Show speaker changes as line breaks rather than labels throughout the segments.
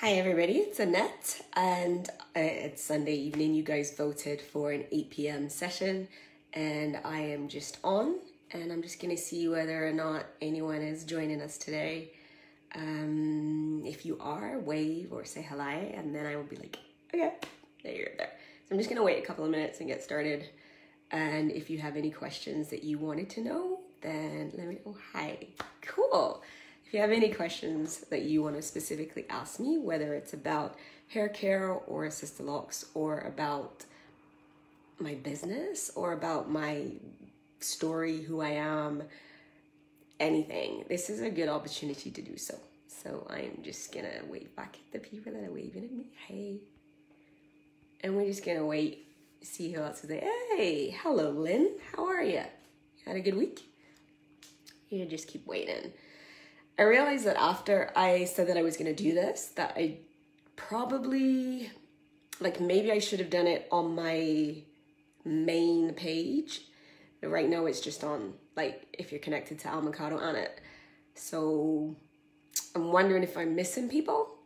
Hi everybody, it's Annette, and uh, it's Sunday evening. You guys voted for an 8 p.m. session, and I am just on, and I'm just gonna see whether or not anyone is joining us today. Um, if you are, wave or say hello, and then I will be like, okay, there you're there. So I'm just gonna wait a couple of minutes and get started. And if you have any questions that you wanted to know, then let me know. Hi, cool. If you have any questions that you want to specifically ask me, whether it's about hair care or Sisterlocks or about my business or about my story, who I am, anything, this is a good opportunity to do so. So I'm just gonna wave back at the people that are waving at me. Hey. And we're just gonna wait, see who else is there. Hey, hello, Lynn. How are you? Had a good week? You just keep waiting. I realized that after I said that I was going to do this, that I probably, like, maybe I should have done it on my main page. Right now, it's just on, like, if you're connected to Almocado on it. So I'm wondering if I'm missing people.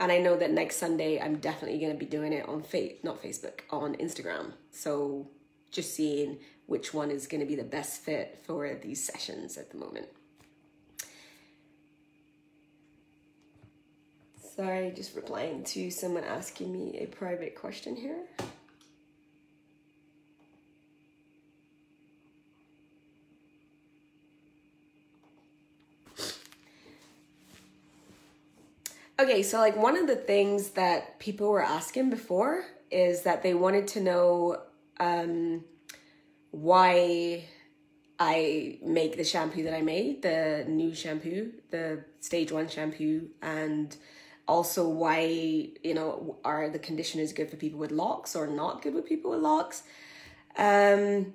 And I know that next Sunday, I'm definitely going to be doing it on Face, not Facebook, on Instagram. So just seeing which one is going to be the best fit for these sessions at the moment. Sorry, just replying to someone asking me a private question here. Okay, so like one of the things that people were asking before is that they wanted to know um, why I make the shampoo that I made, the new shampoo, the stage one shampoo, and also why you know are the conditioners good for people with locks or not good with people with locks? Um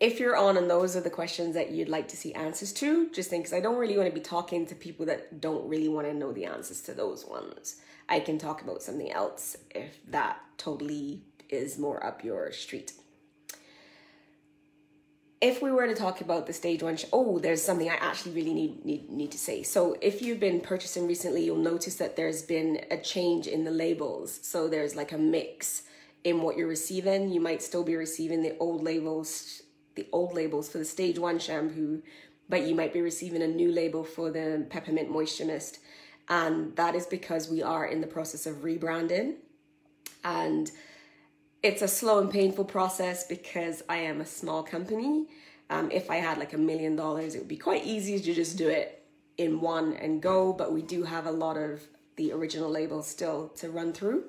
if you're on and those are the questions that you'd like to see answers to just think because i don't really want to be talking to people that don't really want to know the answers to those ones. I can talk about something else if that totally is more up your street if we were to talk about the stage one, oh, there's something I actually really need, need need to say. So if you've been purchasing recently, you'll notice that there's been a change in the labels. So there's like a mix in what you're receiving. You might still be receiving the old labels, the old labels for the stage one shampoo, but you might be receiving a new label for the peppermint moisture mist, and that is because we are in the process of rebranding, and it's a slow and painful process because I am a small company. Um, if I had like a million dollars, it would be quite easy to just do it in one and go, but we do have a lot of the original labels still to run through.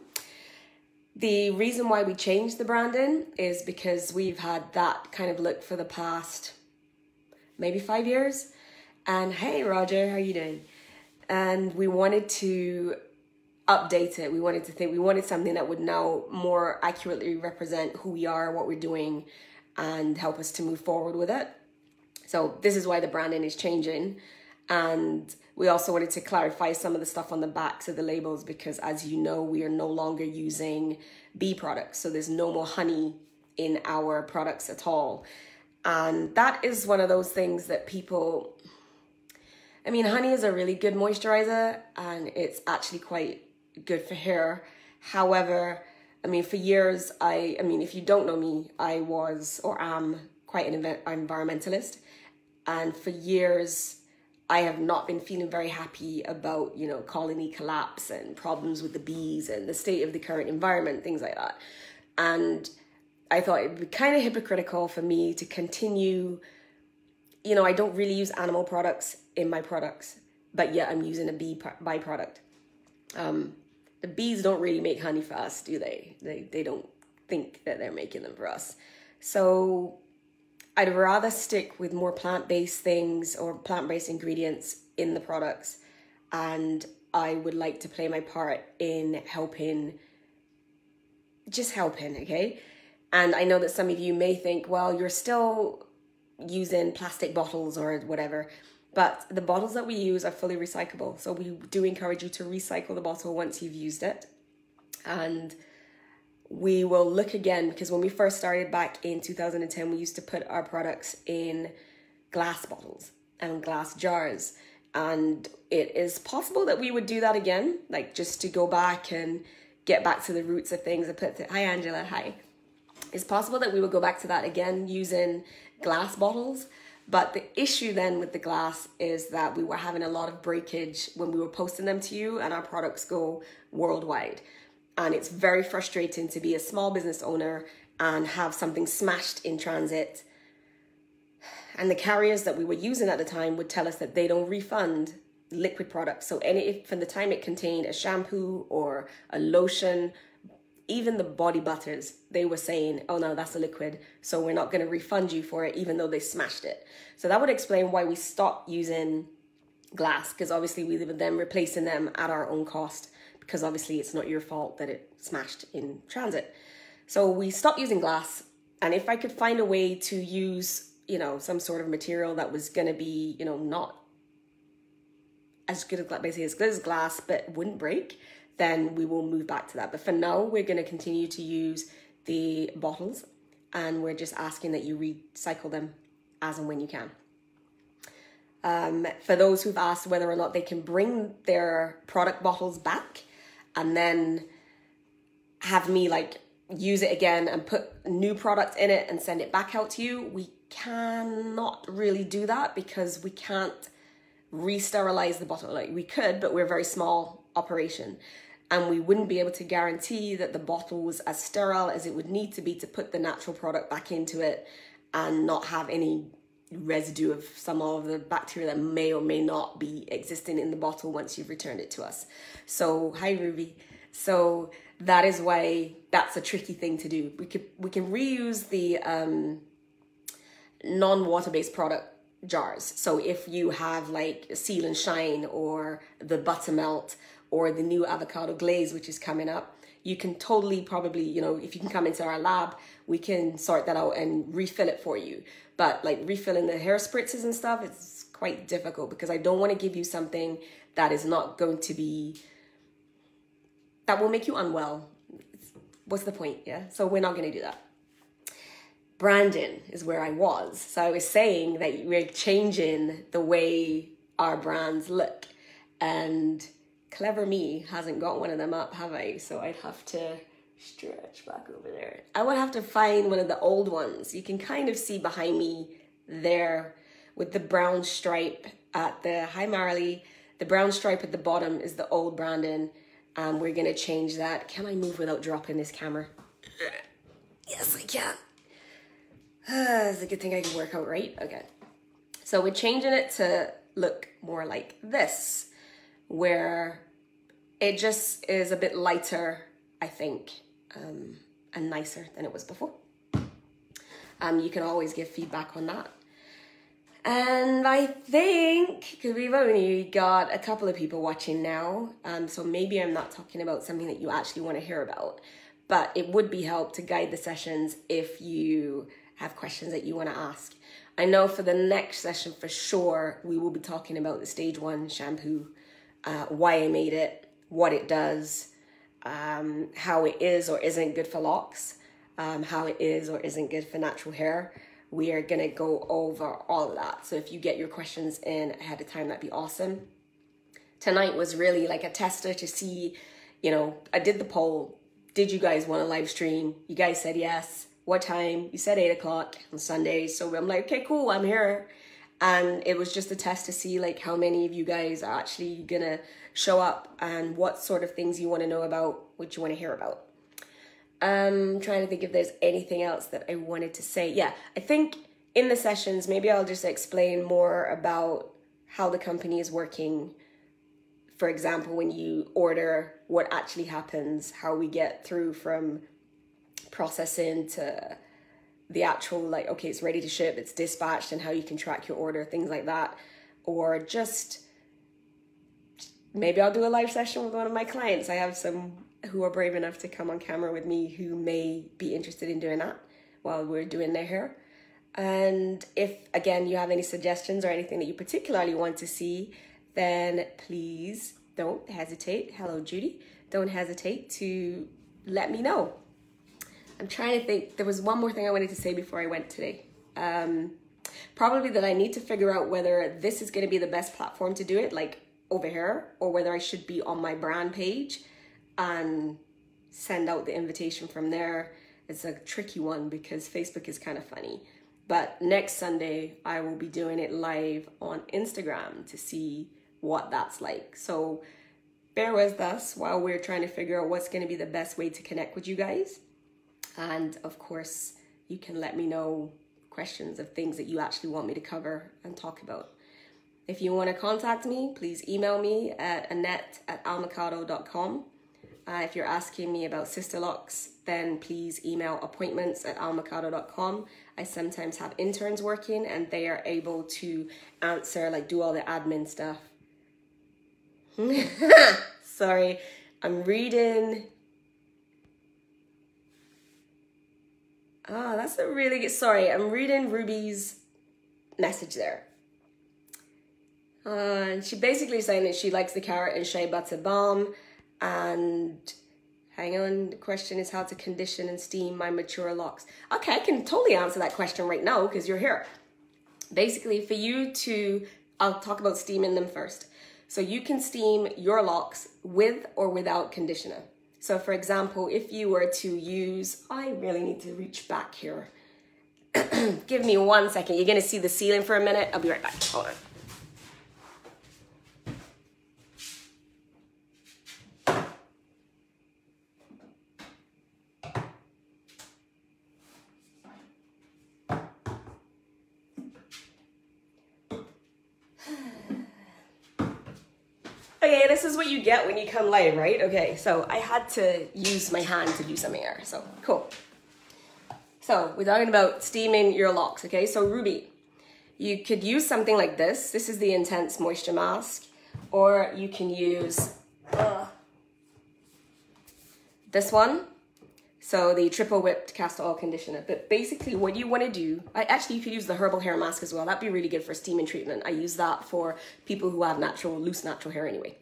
The reason why we changed the branding is because we've had that kind of look for the past maybe five years. And hey, Roger, how are you doing? And we wanted to update it. We wanted to think, we wanted something that would now more accurately represent who we are, what we're doing, and help us to move forward with it. So this is why the branding is changing. And we also wanted to clarify some of the stuff on the backs of the labels because as you know, we are no longer using bee products. So there's no more honey in our products at all. And that is one of those things that people, I mean, honey is a really good moisturizer and it's actually quite good for hair. However, I mean, for years, I, I mean, if you don't know me, I was or am quite an environmentalist. And for years, I have not been feeling very happy about, you know, colony collapse and problems with the bees and the state of the current environment, things like that. And I thought it would be kind of hypocritical for me to continue, you know, I don't really use animal products in my products, but yet I'm using a bee byproduct. Um, the bees don't really make honey for us, do they? They they don't think that they're making them for us. So I'd rather stick with more plant-based things or plant-based ingredients in the products and I would like to play my part in helping just helping, okay? And I know that some of you may think, well, you're still using plastic bottles or whatever. But the bottles that we use are fully recyclable. So we do encourage you to recycle the bottle once you've used it. And we will look again because when we first started back in 2010, we used to put our products in glass bottles and glass jars. And it is possible that we would do that again, like just to go back and get back to the roots of things and put, hi Angela, hi. It's possible that we would go back to that again using glass bottles. But the issue then with the glass is that we were having a lot of breakage when we were posting them to you, and our products go worldwide. And it's very frustrating to be a small business owner and have something smashed in transit. And the carriers that we were using at the time would tell us that they don't refund liquid products. So any from the time it contained a shampoo or a lotion even the body butters, they were saying, oh no, that's a liquid, so we're not going to refund you for it, even though they smashed it. So that would explain why we stopped using glass, because obviously we were then replacing them at our own cost, because obviously it's not your fault that it smashed in transit. So we stopped using glass, and if I could find a way to use, you know, some sort of material that was going to be, you know, not as good as basically as good as glass, but wouldn't break, then we will move back to that. But for now, we're going to continue to use the bottles and we're just asking that you recycle them as and when you can. Um, for those who've asked whether or not they can bring their product bottles back and then have me like use it again and put new product in it and send it back out to you, we cannot really do that because we can't re-sterilize the bottle. Like we could, but we're very small operation and we wouldn't be able to guarantee that the bottle was as sterile as it would need to be to put the natural product back into it and not have any residue of some of the bacteria that may or may not be existing in the bottle once you've returned it to us. So, hi Ruby. So that is why that's a tricky thing to do. We could we can reuse the um, non-water based product jars. So if you have like Seal and Shine or the Buttermelt or the new avocado glaze, which is coming up, you can totally probably, you know, if you can come into our lab, we can sort that out and refill it for you. But like refilling the hair spritzes and stuff, it's quite difficult because I don't want to give you something that is not going to be, that will make you unwell. What's the point? Yeah. So we're not going to do that. Brandon is where I was. So I was saying that we're changing the way our brands look. And Clever Me hasn't got one of them up, have I? So I'd have to stretch back over there. I would have to find one of the old ones. You can kind of see behind me there with the brown stripe at the, hi Marley, the brown stripe at the bottom is the old Brandon. Um, we're gonna change that. Can I move without dropping this camera? Yes, I can. Uh, it's a good thing I can work out, right? Okay. So we're changing it to look more like this where it just is a bit lighter, I think, um, and nicer than it was before. Um, you can always give feedback on that. And I think, because we've only got a couple of people watching now, um, so maybe I'm not talking about something that you actually want to hear about, but it would be help to guide the sessions if you have questions that you want to ask. I know for the next session for sure, we will be talking about the stage one shampoo uh, why I made it, what it does, um, how it is or isn't good for locks, um, how it is or isn't good for natural hair. We are gonna go over all of that. So if you get your questions in ahead of time, that'd be awesome. Tonight was really like a tester to see, you know, I did the poll. Did you guys want a live stream? You guys said yes. What time? You said eight o'clock on Sunday. So I'm like, okay, cool, I'm here and it was just a test to see like how many of you guys are actually gonna show up and what sort of things you want to know about what you want to hear about. Um trying to think if there's anything else that i wanted to say. Yeah i think in the sessions maybe i'll just explain more about how the company is working. For example when you order what actually happens how we get through from processing to the actual like okay it's ready to ship it's dispatched and how you can track your order things like that. Or just maybe I'll do a live session with one of my clients. I have some who are brave enough to come on camera with me who may be interested in doing that while we're doing their hair. And if again you have any suggestions or anything that you particularly want to see then please don't hesitate. Hello Judy. Don't hesitate to let me know I'm trying to think. There was one more thing I wanted to say before I went today. Um, probably that I need to figure out whether this is going to be the best platform to do it, like over here, or whether I should be on my brand page and send out the invitation from there. It's a tricky one because Facebook is kind of funny. But next Sunday, I will be doing it live on Instagram to see what that's like. So bear with us while we're trying to figure out what's going to be the best way to connect with you guys. And of course, you can let me know questions of things that you actually want me to cover and talk about. If you want to contact me, please email me at annette at almocado.com. Uh, if you're asking me about Sisterlocks, then please email appointments at almocado.com. I sometimes have interns working and they are able to answer, like do all the admin stuff. Sorry, I'm reading. Ah, that's a really good. Sorry, I'm reading Ruby's message there. Uh, and she basically saying that she likes the carrot and shea butter balm and hang on, the question is how to condition and steam my mature locks. Okay, I can totally answer that question right now because you're here. Basically, for you to, I'll talk about steaming them first. So you can steam your locks with or without conditioner. So for example, if you were to use, I really need to reach back here. Give me one second. You're gonna see the ceiling for a minute. I'll be right back. Hold on. Okay, this is what get come live, right? Okay, so I had to use my hand to do some air, so cool. So we're talking about steaming your locks, okay? So Ruby, you could use something like this. This is the Intense Moisture Mask, or you can use uh, this one. So the triple whipped castor oil conditioner. But basically what you want to do, I actually you could use the herbal hair mask as well. That'd be really good for steaming treatment. I use that for people who have natural, loose natural hair anyway.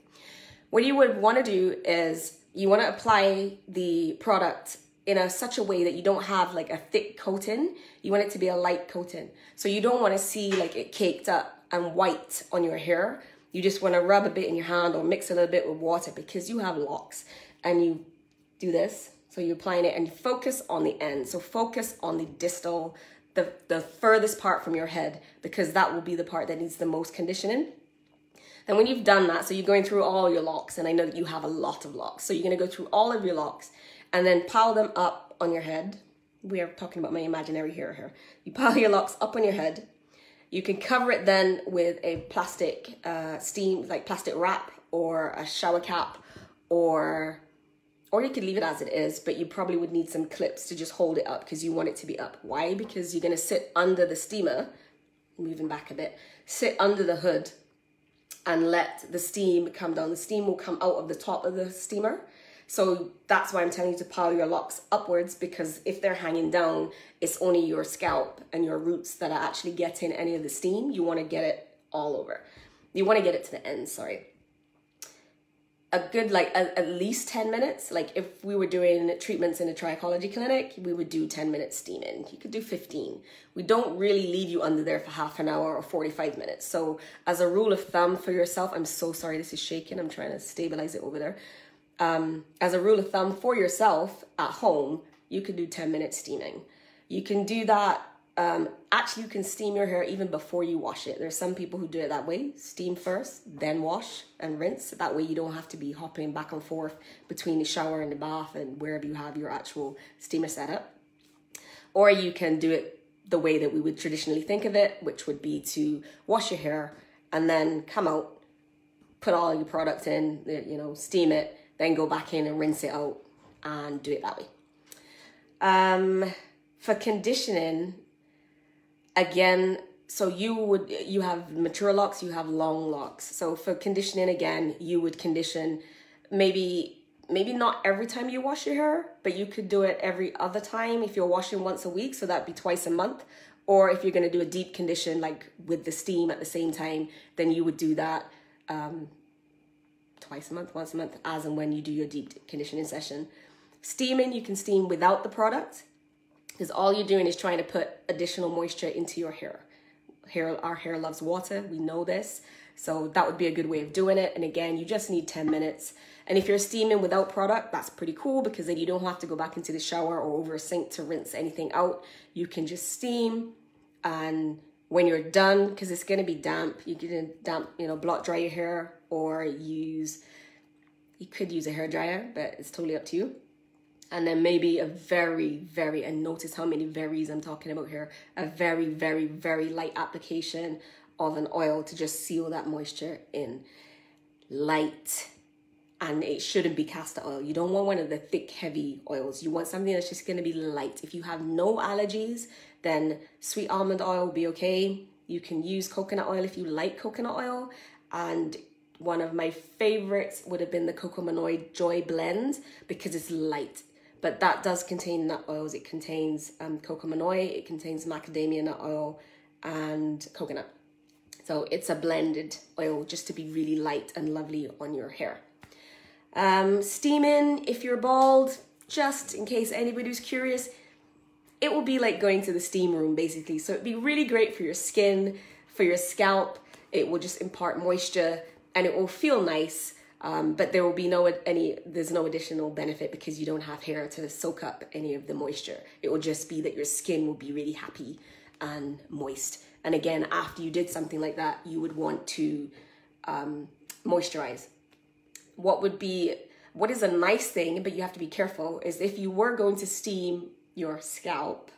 What you would want to do is you want to apply the product in a such a way that you don't have like a thick coating. You want it to be a light coating. So you don't want to see like it caked up and white on your hair. You just want to rub a bit in your hand or mix a little bit with water because you have locks and you do this so you're applying it and focus on the end. So focus on the distal, the, the furthest part from your head, because that will be the part that needs the most conditioning. Then when you've done that, so you're going through all your locks, and I know that you have a lot of locks. So you're gonna go through all of your locks and then pile them up on your head. We are talking about my imaginary hair here. You pile your locks up on your head. You can cover it then with a plastic uh, steam, like plastic wrap or a shower cap or or you could leave it as it is, but you probably would need some clips to just hold it up because you want it to be up. Why? Because you're gonna sit under the steamer, moving back a bit, sit under the hood and let the steam come down. The steam will come out of the top of the steamer. So that's why I'm telling you to pile your locks upwards because if they're hanging down, it's only your scalp and your roots that are actually getting any of the steam. You wanna get it all over. You wanna get it to the end, sorry a good like a, at least 10 minutes. Like if we were doing treatments in a trichology clinic we would do 10 minutes steaming. You could do 15 we don't really leave you under there for half an hour or 45 minutes. So as a rule of thumb for yourself i'm so sorry this is shaking. I'm trying to stabilize it over there. Um, as a rule of thumb for yourself at home you could do 10 minutes steaming. You can do that um, actually, you can steam your hair even before you wash it. There's some people who do it that way steam first, then wash and rinse. That way, you don't have to be hopping back and forth between the shower and the bath and wherever you have your actual steamer setup. Or you can do it the way that we would traditionally think of it, which would be to wash your hair and then come out, put all your product in, you know, steam it, then go back in and rinse it out and do it that way. Um, for conditioning, again, so you would you have mature locks, you have long locks. So for conditioning again, you would condition maybe maybe not every time you wash your hair, but you could do it every other time if you're washing once a week, so that'd be twice a month. Or if you're gonna do a deep condition like with the steam at the same time, then you would do that um, twice a month, once a month, as and when you do your deep conditioning session. Steaming, you can steam without the product because all you're doing is trying to put additional moisture into your hair. Hair our hair loves water. We know this. So that would be a good way of doing it. And again you just need 10 minutes. And if you're steaming without product that's pretty cool because then you don't have to go back into the shower or over a sink to rinse anything out. You can just steam. And when you're done because it's going to be damp you can damp you know blot dry your hair or use you could use a hair dryer but it's totally up to you and then maybe a very very and notice how many varies i'm talking about here. A very very very light application of an oil to just seal that moisture in. Light. And it shouldn't be castor oil. You don't want one of the thick heavy oils. You want something that's just going to be light. If you have no allergies then sweet almond oil will be okay. You can use coconut oil if you like coconut oil. And one of my favorites would have been the Cocomonoi Joy Blend because it's light but that does contain nut oils. It contains um, cocomonoi, it contains macadamia nut oil, and coconut. So it's a blended oil just to be really light and lovely on your hair. Um, steaming, if you're bald, just in case anybody's curious, it will be like going to the steam room basically. So it'd be really great for your skin, for your scalp. It will just impart moisture and it will feel nice um, but there will be no any there's no additional benefit because you don't have hair to soak up any of the moisture. It will just be that your skin will be really happy and moist. And again after you did something like that you would want to um, moisturize. What would be what is a nice thing but you have to be careful is if you were going to steam your scalp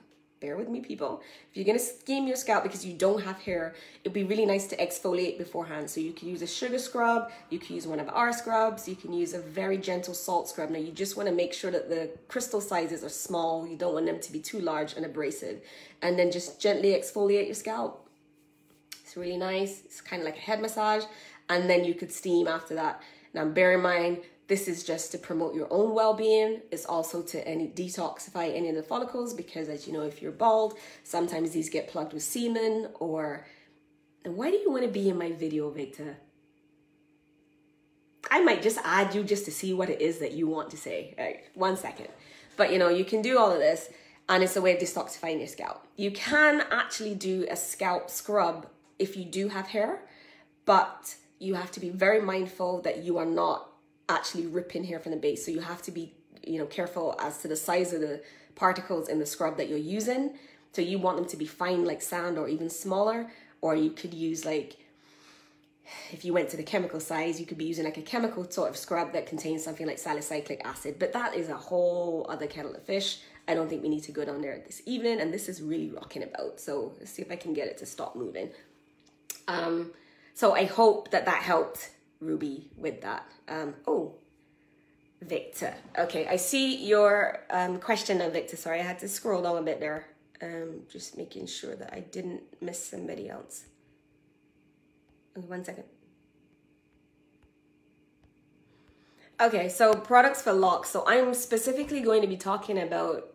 bear with me people. If you're to steam your scalp because you don't have hair it'd be really nice to exfoliate beforehand. So you can use a sugar scrub you can use one of our scrubs you can use a very gentle salt scrub. Now you just want to make sure that the crystal sizes are small. You don't want them to be too large and abrasive. And then just gently exfoliate your scalp. It's really nice. It's kind of like a head massage. And then you could steam after that. Now bear in mind this is just to promote your own well-being. It's also to any detoxify any of the follicles because as you know, if you're bald, sometimes these get plugged with sebum or and why do you want to be in my video, Victor? I might just add you just to see what it is that you want to say. Right, one second. But you know, you can do all of this and it's a way of detoxifying your scalp. You can actually do a scalp scrub if you do have hair, but you have to be very mindful that you are not actually ripping hair from the base. So you have to be, you know, careful as to the size of the particles in the scrub that you're using. So you want them to be fine like sand or even smaller, or you could use like, if you went to the chemical size, you could be using like a chemical sort of scrub that contains something like salicylic acid, but that is a whole other kettle of fish. I don't think we need to go down there this evening, and this is really rocking about. So let's see if I can get it to stop moving. Um, so I hope that that helped Ruby with that. Um, oh, Victor. Okay, I see your um, question now, Victor. Sorry, I had to scroll down a bit there. Um, just making sure that I didn't miss somebody else. Okay, One second. Okay, so products for locks. So I'm specifically going to be talking about.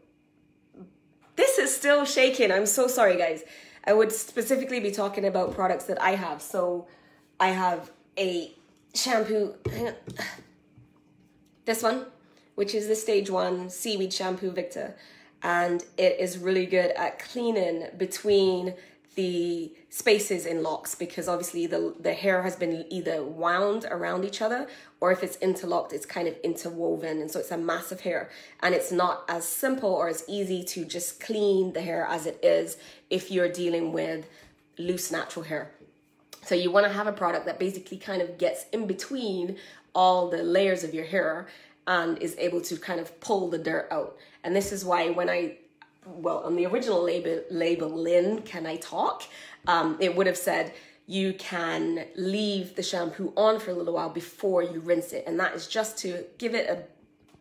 This is still shaking. I'm so sorry, guys. I would specifically be talking about products that I have. So I have a shampoo. This one, which is the stage one seaweed shampoo Victor. And it is really good at cleaning between the spaces in locks because obviously the, the hair has been either wound around each other or if it's interlocked, it's kind of interwoven. And so it's a massive hair. And it's not as simple or as easy to just clean the hair as it is if you're dealing with loose natural hair. So you want to have a product that basically kind of gets in between all the layers of your hair and is able to kind of pull the dirt out. And this is why when I, well, on the original label, label Lynn, Can I Talk? Um, it would have said, you can leave the shampoo on for a little while before you rinse it. And that is just to give it a,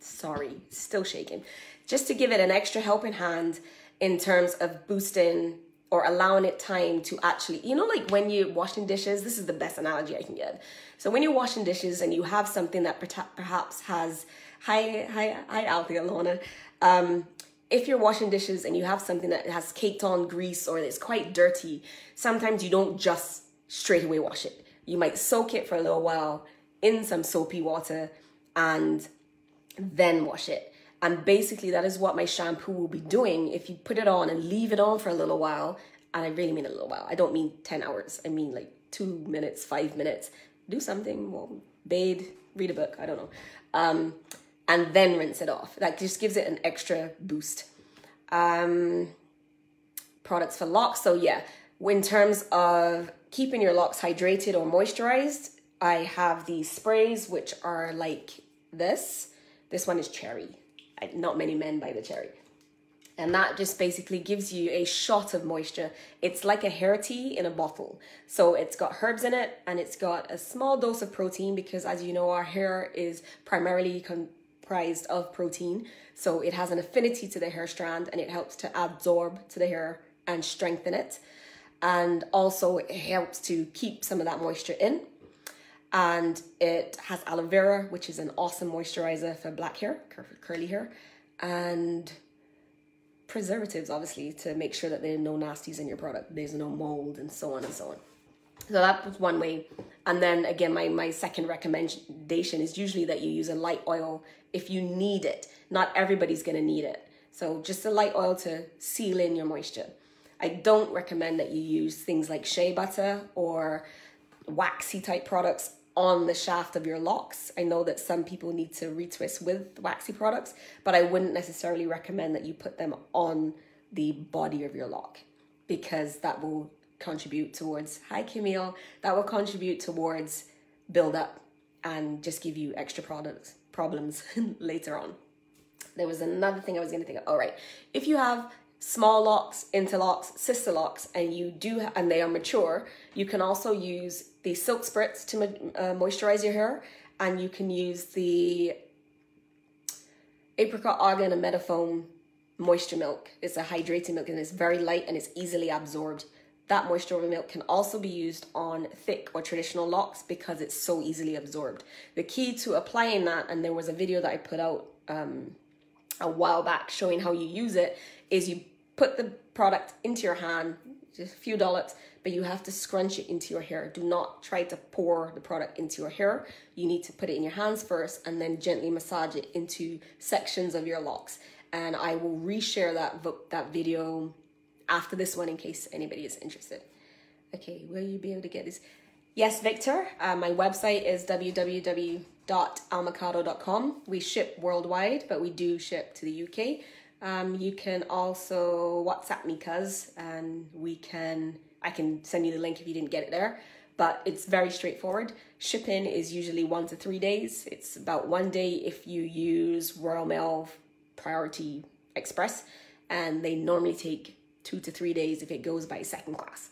sorry, still shaking, just to give it an extra helping hand in terms of boosting or allowing it time to actually, you know, like when you're washing dishes, this is the best analogy I can get. So when you're washing dishes and you have something that perhaps has, hi, hi, hi, Althea, Lorna. Um, if you're washing dishes and you have something that has caked on grease or it's quite dirty, sometimes you don't just straight away wash it. You might soak it for a little while in some soapy water and then wash it. And basically, that is what my shampoo will be doing. If you put it on and leave it on for a little while, And I really mean a little while. I don't mean 10 hours. I mean like two minutes, five minutes. Do something, well, bathe, read a book, I don't know. Um, and then rinse it off. That just gives it an extra boost. Um, products for locks. So yeah, in terms of keeping your locks hydrated or moisturized, I have these sprays which are like this. This one is cherry. Not many men buy the cherry. And that just basically gives you a shot of moisture. It's like a hair tea in a bottle. So it's got herbs in it and it's got a small dose of protein because as you know, our hair is primarily comprised of protein. So it has an affinity to the hair strand and it helps to absorb to the hair and strengthen it. And also it helps to keep some of that moisture in and it has aloe vera, which is an awesome moisturizer for black hair, curly hair, and preservatives, obviously, to make sure that there are no nasties in your product. There's no mold and so on and so on. So that was one way. And then again, my, my second recommendation is usually that you use a light oil if you need it. Not everybody's gonna need it. So just a light oil to seal in your moisture. I don't recommend that you use things like shea butter or waxy type products on the shaft of your locks. I know that some people need to retwist with waxy products, but I wouldn't necessarily recommend that you put them on the body of your lock because that will contribute towards, hi Camille, that will contribute towards build up and just give you extra products problems later on. There was another thing I was to think of. All right, if you have small locks, interlocks, Sisterlocks, and you do, and they are mature, you can also use the silk spritz to uh, moisturize your hair, and you can use the apricot argan and meadowfoam moisture milk. It's a hydrating milk and it's very light and it's easily absorbed. That moisture milk can also be used on thick or traditional locks because it's so easily absorbed. The key to applying that, and there was a video that I put out um, a while back showing how you use it, is you put the product into your hand, just a few dollops, but you have to scrunch it into your hair. Do not try to pour the product into your hair. You need to put it in your hands first and then gently massage it into sections of your locks. And I will reshare that, that video after this one in case anybody is interested. Okay, will you be able to get this? Yes, Victor. Uh, my website is www.almocado.com. We ship worldwide, but we do ship to the UK. Um, you can also WhatsApp me, cuz, and we can. I can send you the link if you didn't get it there. But it's very straightforward. Shipping is usually one to three days. It's about one day if you use Royal Mail Priority Express, and they normally take two to three days if it goes by second class.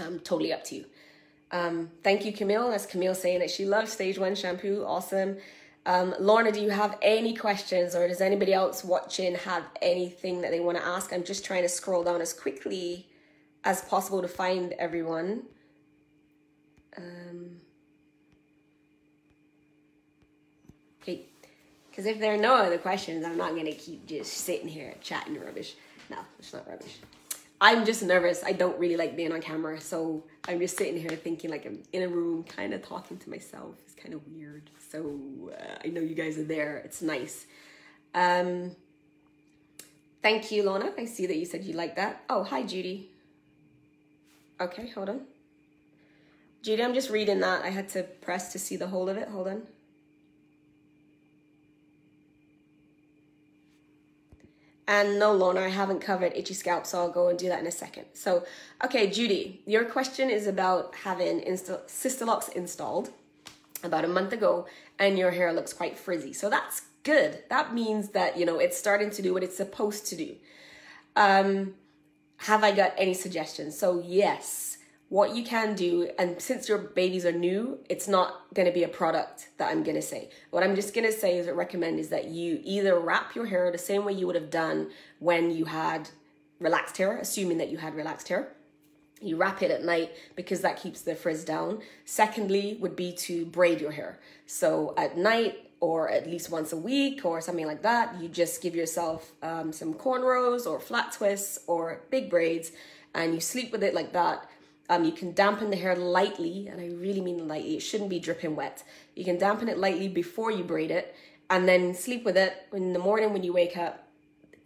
Um, totally up to you. Um, thank you, Camille. That's Camille saying that she loves Stage One shampoo. Awesome. Um, Lorna, do you have any questions or does anybody else watching have anything that they want to ask? I'm just trying to scroll down as quickly as possible to find everyone. Um, okay, because if there are no other questions, I'm not going to keep just sitting here chatting rubbish. No, it's not rubbish. I'm just nervous. I don't really like being on camera, so I'm just sitting here thinking like I'm in a room, kind of talking to myself. It's kind of weird. So uh, I know you guys are there. It's nice. Um, thank you, Lorna. I see that you said you like that. Oh, hi, Judy. Okay, hold on. Judy, I'm just reading that. I had to press to see the whole of it. Hold on. And no, Lorna, I haven't covered itchy scalp, so I'll go and do that in a second. So, okay, Judy, your question is about having insta- Sisterlocks installed about a month ago and your hair looks quite frizzy. So that's good. That means that, you know, it's starting to do what it's supposed to do. Um, have I got any suggestions? So, yes, what you can do, and since your babies are new, it's not going to be a product that I'm going to say. What I'm just going to say is I recommend is that you either wrap your hair the same way you would have done when you had relaxed hair, assuming that you had relaxed hair. You wrap it at night because that keeps the frizz down. Secondly, would be to braid your hair. So at night, or at least once a week, or something like that, you just give yourself um, some cornrows or flat twists or big braids, and you sleep with it like that um, you can dampen the hair lightly, and I really mean lightly. It shouldn't be dripping wet. You can dampen it lightly before you braid it, and then sleep with it. In the morning when you wake up,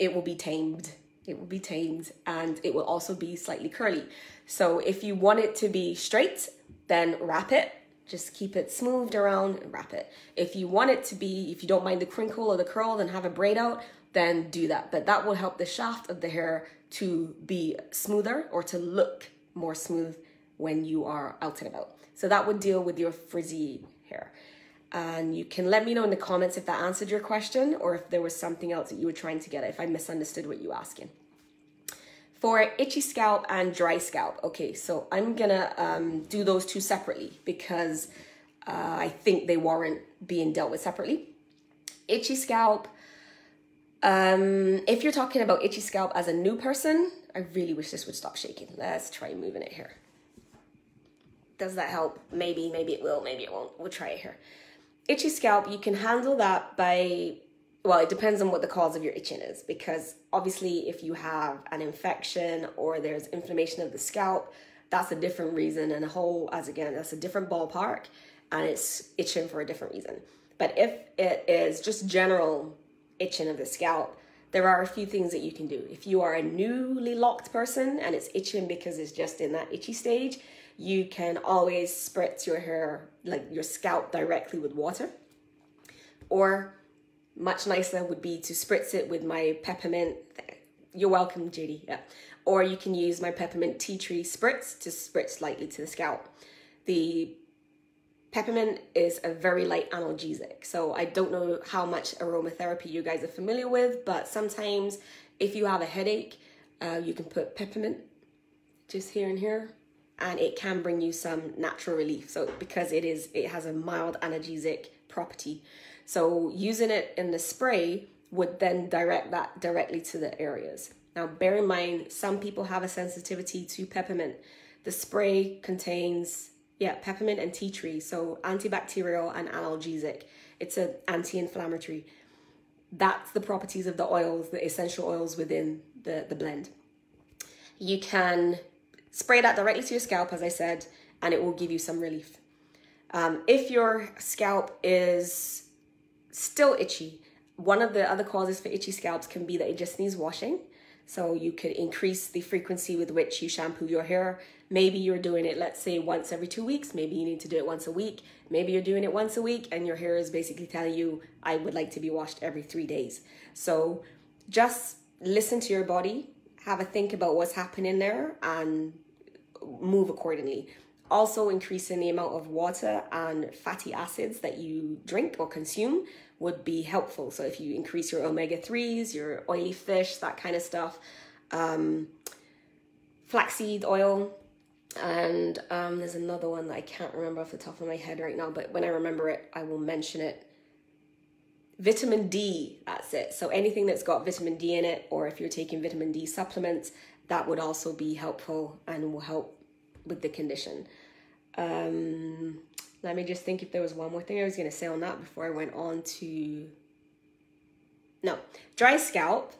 it will be tamed it will be tamed and it will also be slightly curly. So if you want it to be straight, then wrap it. Just keep it smoothed around and wrap it. If you want it to be, if you don't mind the crinkle or the curl, then have a braid out, then do that. But that will help the shaft of the hair to be smoother or to look more smooth when you are out and about. So that would deal with your frizzy hair. And you can let me know in the comments if that answered your question or if there was something else that you were trying to get if I misunderstood what you were asking. For itchy scalp and dry scalp, okay, so I'm gonna um, do those two separately because uh, I think they warrant being dealt with separately. Itchy scalp, um, if you're talking about itchy scalp as a new person, I really wish this would stop shaking. Let's try moving it here. Does that help? Maybe, maybe it will, maybe it won't. We'll try it here itchy scalp, you can handle that by, well, it depends on what the cause of your itching is. Because obviously, if you have an infection or there's inflammation of the scalp, that's a different reason and a whole, as again, that's a different ballpark and it's itching for a different reason. But if it is just general itching of the scalp, there are a few things that you can do. If you are a newly locked person and it's itching because it's just in that itchy stage, you can always spritz your hair, like your scalp directly with water. Or much nicer would be to spritz it with my peppermint. You're welcome, Judy. Yeah. Or you can use my peppermint tea tree spritz to spritz lightly to the scalp. The peppermint is a very light analgesic. So I don't know how much aromatherapy you guys are familiar with, but sometimes if you have a headache, uh, you can put peppermint just here and here and it can bring you some natural relief. So because it is, it has a mild analgesic property. So using it in the spray would then direct that directly to the areas. Now, bear in mind, some people have a sensitivity to peppermint. The spray contains, yeah, peppermint and tea tree, so antibacterial and analgesic. It's an anti-inflammatory. That's the properties of the oils, the essential oils within the, the blend. You can Spray that directly to your scalp, as I said, and it will give you some relief. Um, if your scalp is still itchy, one of the other causes for itchy scalps can be that it just needs washing. So you could increase the frequency with which you shampoo your hair. Maybe you're doing it, let's say, once every two weeks. Maybe you need to do it once a week. Maybe you're doing it once a week and your hair is basically telling you, I would like to be washed every three days. So just listen to your body, have a think about what's happening there, and move accordingly. Also, increasing the amount of water and fatty acids that you drink or consume would be helpful. So, if you increase your omega 3s, your oily fish, that kind of stuff, um, flaxseed oil, and um, there's another one that I can't remember off the top of my head right now, but when I remember it, I will mention it. Vitamin D, that's it. So anything that's got vitamin D in it, or if you're taking vitamin D supplements, that would also be helpful and will help with the condition. Um, let me just think if there was one more thing I was going to say on that before I went on to. No, dry scalp,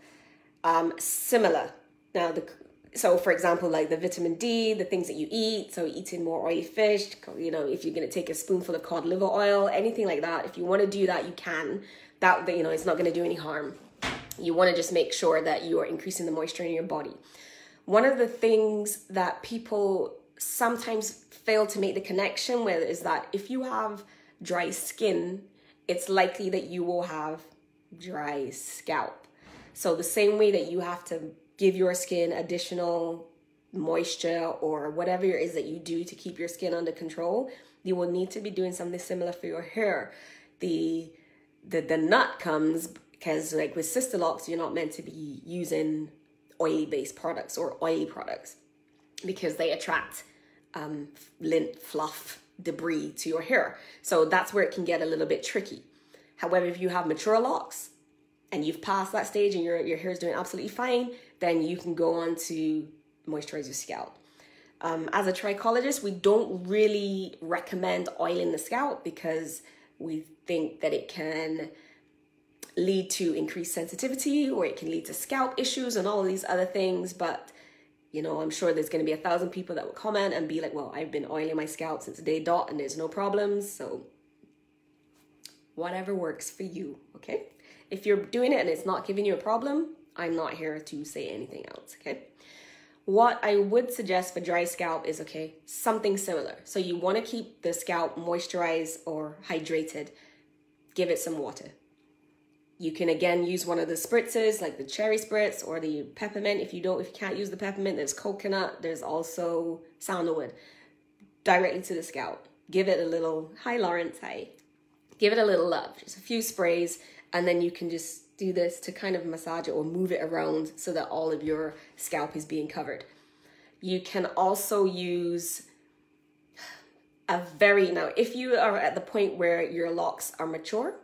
um, similar. Now, the so for example, like the vitamin D, the things that you eat, so eating more oily fish, you know, if you're going to take a spoonful of cod liver oil, anything like that, if you want to do that, you can. That, you know, it's not going to do any harm. You want to just make sure that you are increasing the moisture in your body. One of the things that people sometimes fail to make the connection with is that if you have dry skin, it's likely that you will have dry scalp. So, the same way that you have to give your skin additional moisture or whatever it is that you do to keep your skin under control, you will need to be doing something similar for your hair. The the the nut comes because like with Sisterlocks, you're not meant to be using oily based products or oily products because they attract um, lint, fluff, debris to your hair. So that's where it can get a little bit tricky. However, if you have mature locks and you've passed that stage and your, your hair is doing absolutely fine, then you can go on to moisturize your scalp. Um, as a trichologist, we don't really recommend oiling the scalp because we think that it can lead to increased sensitivity or it can lead to scalp issues and all of these other things. But, you know, I'm sure there's going to be a thousand people that will comment and be like, well, I've been oiling my scalp since day dot and there's no problems. So, whatever works for you, okay? If you're doing it and it's not giving you a problem, I'm not here to say anything else, okay? What I would suggest for dry scalp is okay, something similar. So you want to keep the scalp moisturized or hydrated. Give it some water. You can again use one of the spritzes like the cherry spritz or the peppermint. If you don't, if you can't use the peppermint, there's coconut. There's also sandalwood directly to the scalp. Give it a little, hi Lawrence, hi. Give it a little love, just a few sprays, and then you can just do this to kind of massage it or move it around so that all of your scalp is being covered. You can also use a very, now if you are at the point where your locks are mature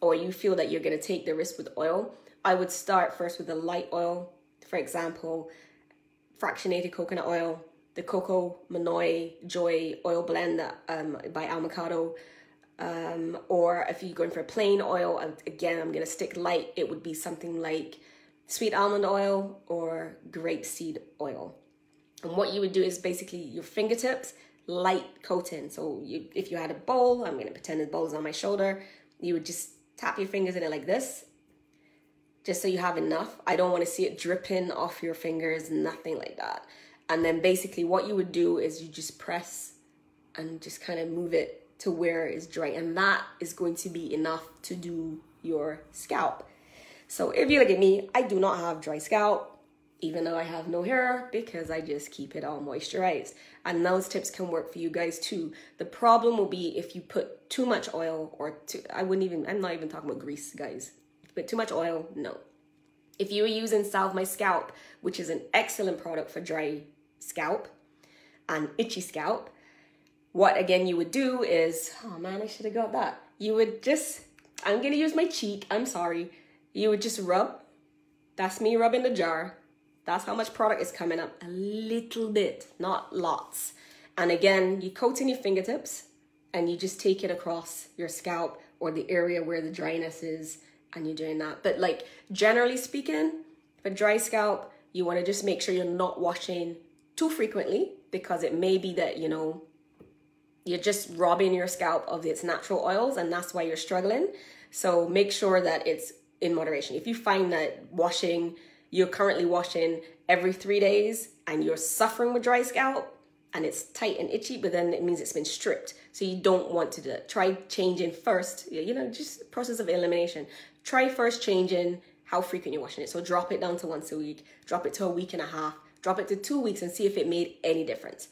or you feel that you're gonna take the risk with oil, I would start first with a light oil, for example, fractionated coconut oil, the Coco Manoi Joy oil blend um, by Almocado. Um, or if you're going for a plain oil, again, I'm going to stick light. It would be something like sweet almond oil or grapeseed oil. And what you would do is basically your fingertips, light coating. So you, if you had a bowl, I'm going to pretend the bowl is on my shoulder. You would just tap your fingers in it like this, just so you have enough. I don't want to see it dripping off your fingers, nothing like that. And then basically what you would do is you just press and just kind of move it to where it's dry. And that is going to be enough to do your scalp. So if you look at me, I do not have dry scalp, even though I have no hair, because I just keep it all moisturized. And those tips can work for you guys too. The problem will be if you put too much oil or too, I wouldn't even, I'm not even talking about grease, guys. But too much oil, no. If you are using Salve My Scalp, which is an excellent product for dry scalp and itchy scalp, what again you would do is, oh man, I should have got that. You would just, I'm gonna use my cheek, I'm sorry. You would just rub, that's me rubbing the jar. That's how much product is coming up, a little bit, not lots. And again, you coat in your fingertips and you just take it across your scalp or the area where the dryness is and you're doing that. But like generally speaking, for dry scalp, you want to just make sure you're not washing too frequently because it may be that, you know, you're just robbing your scalp of its natural oils and that's why you're struggling. So make sure that it's in moderation. If you find that washing, you're currently washing every three days and you're suffering with dry scalp and it's tight and itchy, but then it means it's been stripped. So you don't want to do that. Try changing first, you know, just process of elimination. Try first changing how frequent you're washing it. So drop it down to once a week, drop it to a week and a half, drop it to two weeks and see if it made any difference.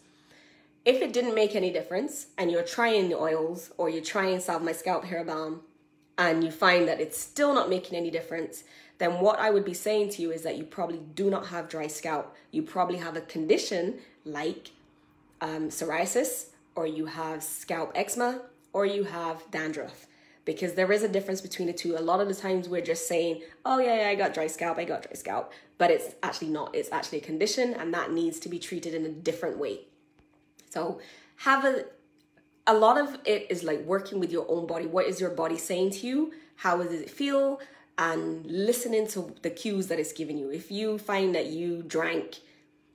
If it didn't make any difference and you're trying the oils or you're trying Salve My Scalp Hair Balm and you find that it's still not making any difference, then what I would be saying to you is that you probably do not have dry scalp. You probably have a condition like um, psoriasis or you have scalp eczema or you have dandruff because there is a difference between the two. A lot of the times we're just saying, oh yeah, yeah, I got dry scalp, I got dry scalp, but it's actually not. It's actually a condition and that needs to be treated in a different way. So have a a lot of it is like working with your own body. What is your body saying to you? How does it feel? And listening to the cues that it's giving you. If you find that you drank,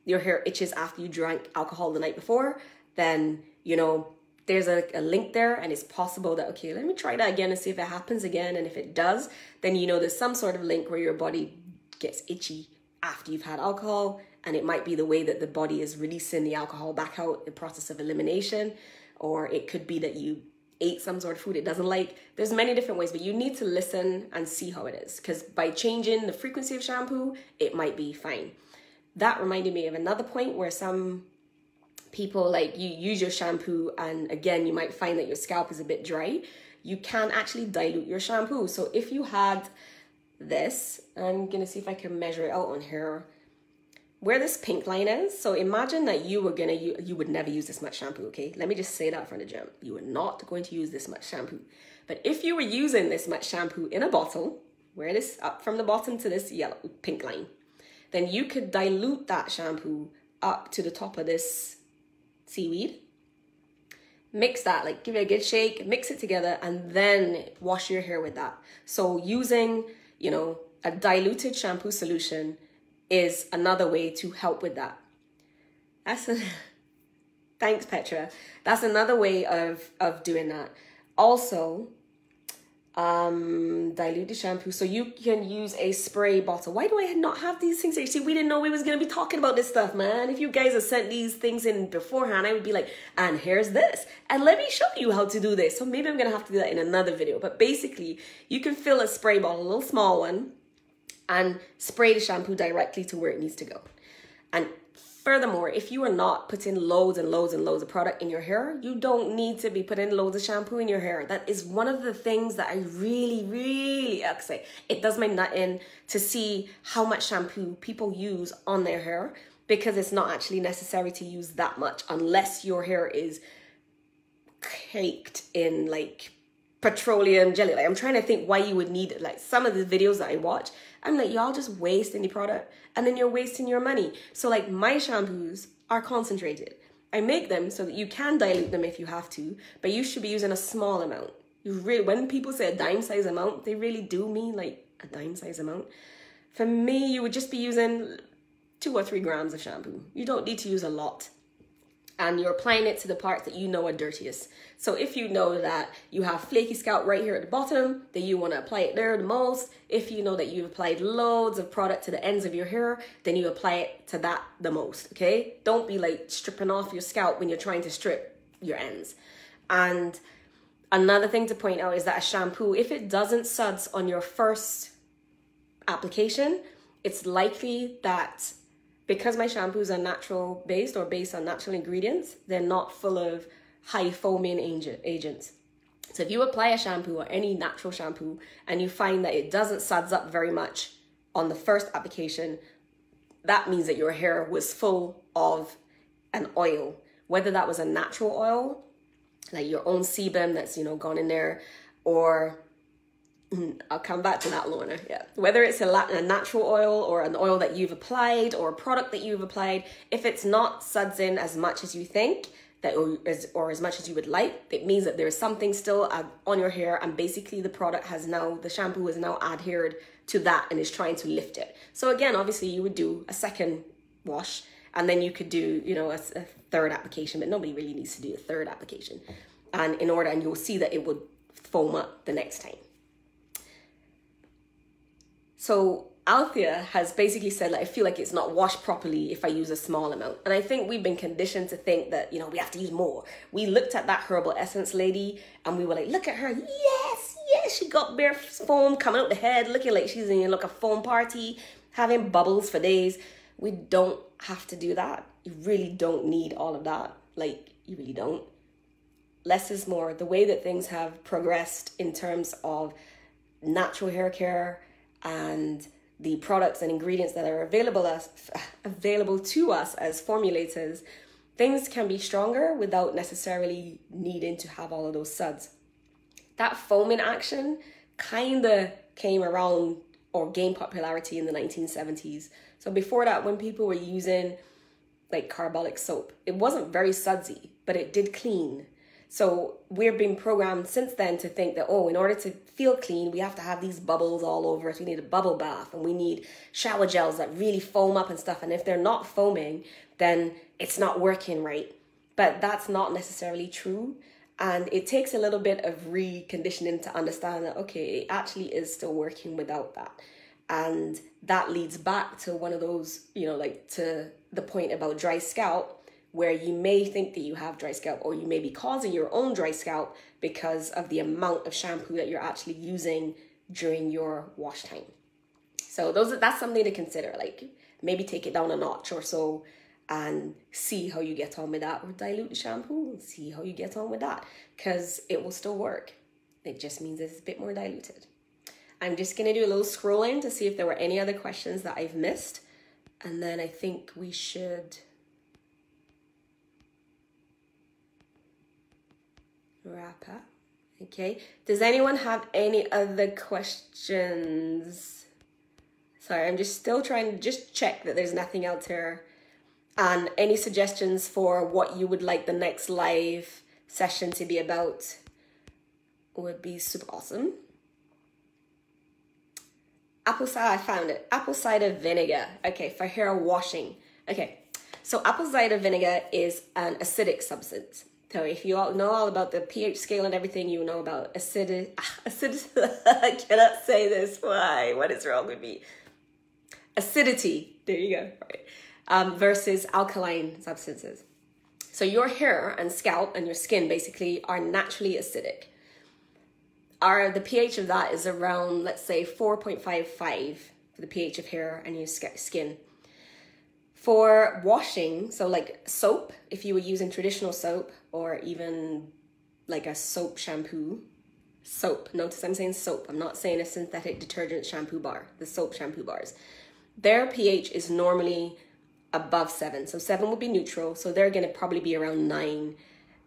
your hair itches after you drank alcohol the night before, then you know there's a, a link there and it's possible that okay let me try that again and see if it happens again and if it does then you know there's some sort of link where your body gets itchy after you've had alcohol and it might be the way that the body is releasing the alcohol back out the process of elimination or it could be that you ate some sort of food it doesn't like. There's many different ways but you need to listen and see how it is because by changing the frequency of shampoo it might be fine. That reminded me of another point where some people like you use your shampoo and again you might find that your scalp is a bit dry. You can actually dilute your shampoo. So if you had this i'm gonna see if i can measure it out on here where this pink line is so imagine that you were gonna you, you would never use this much shampoo okay let me just say that from the gym you are not going to use this much shampoo but if you were using this much shampoo in a bottle where this up from the bottom to this yellow pink line then you could dilute that shampoo up to the top of this seaweed. Mix that, like give it a good shake, mix it together, and then wash your hair with that. So using, you know, a diluted shampoo solution is another way to help with that. That's a thanks, Petra. That's another way of of doing that. Also, um diluted shampoo. So you can use a spray bottle. Why do i not have these things? See we didn't know we was going to be talking about this stuff man. If you guys had sent these things in beforehand i would be like and here's this. And let me show you how to do this. So maybe i'm to have to do that in another video. But basically you can fill a spray bottle a little small one and spray the shampoo directly to where it needs to go and Furthermore, if you are not putting loads and loads and loads of product in your hair, you don't need to be putting loads of shampoo in your hair. That is one of the things that I really, really say. It does my nut in to see how much shampoo people use on their hair because it's not actually necessary to use that much unless your hair is caked in like petroleum jelly. Like I'm trying to think why you would need it. Like some of the videos that I watch, I'm like, y'all just waste any product and then you're wasting your money. So like my shampoos are concentrated. I make them so that you can dilute them if you have to, but you should be using a small amount. You really, when people say a dime size amount, they really do mean like a dime size amount. For me, you would just be using two or three grams of shampoo. You don't need to use a lot and you're applying it to the parts that you know are dirtiest. So if you know that you have flaky scalp right here at the bottom, then you want to apply it there the most. If you know that you've applied loads of product to the ends of your hair, then you apply it to that the most, okay? Don't be like stripping off your scalp when you're trying to strip your ends. And another thing to point out is that a shampoo, if it doesn't suds on your first application, it's likely that because my shampoos are natural based or based on natural ingredients, they're not full of high foaming agents. So if you apply a shampoo or any natural shampoo and you find that it doesn't suds up very much on the first application, that means that your hair was full of an oil, whether that was a natural oil, like your own sebum that's, you know, gone in there, or I'll come back to that, Lorna. Yeah. Whether it's a, a, natural oil or an oil that you've applied or a product that you've applied, if it's not suds in as much as you think, that or as, or as much as you would like, it means that there's something still uh, on your hair and basically the product has now, the shampoo is now adhered to that and is trying to lift it. So again, obviously you would do a second wash and then you could do, you know, a, a third application, but nobody really needs to do a third application. And in order, and you'll see that it would foam up the next time. So Althea has basically said like I feel like it's not washed properly if I use a small amount. And I think we've been conditioned to think that, you know, we have to use more. We looked at that herbal essence lady and we were like, look at her. Yes, yes, she got bare foam coming out the head, looking like she's in like a foam party, having bubbles for days. We don't have to do that. You really don't need all of that. Like you really don't. Less is more. The way that things have progressed in terms of natural hair care and the products and ingredients that are available us available to us as formulators, things can be stronger without necessarily needing to have all of those suds. That foaming action kind of came around or gained popularity in the 1970s. So before that, when people were using like carbolic soap, it wasn't very sudsy, but it did clean. So we're being programmed since then to think that, oh, in order to feel clean, we have to have these bubbles all over us. We need a bubble bath and we need shower gels that really foam up and stuff. And if they're not foaming, then it's not working right. But that's not necessarily true. And it takes a little bit of reconditioning to understand that, okay, it actually is still working without that. And that leads back to one of those, you know, like to the point about dry scalp where you may think that you have dry scalp or you may be causing your own dry scalp because of the amount of shampoo that you're actually using during your wash time. So those that's something to consider. Like maybe take it down a notch or so and see how you get on with that or dilute the shampoo and see how you get on with that because it will still work. It just means it's a bit more diluted. I'm just to do a little scrolling to see if there were any other questions that I've missed. And then I think we should wrap up. Okay. Does anyone have any other questions? Sorry, I'm just still trying to just check that there's nothing else here. And any suggestions for what you would like the next live session to be about would be super awesome. Apple cider, I found it. Apple cider vinegar. Okay, for hair washing. Okay, so apple cider vinegar is an acidic substance So if you all know all about the pH scale and everything, you know about acidity. Acid. I cannot say this. Why? What is wrong with me? Acidity. There you go. Right. Um, versus alkaline substances. So your hair and scalp and your skin basically are naturally acidic. Our the pH of that is around let's say 4.55 for the pH of hair and your skin. For washing, so like soap, if you were using traditional soap or even like a soap shampoo, soap, notice I'm saying soap, I'm not saying a synthetic detergent shampoo bar, the soap shampoo bars. Their pH is normally above seven. So seven would be neutral. So they're going to probably be around nine.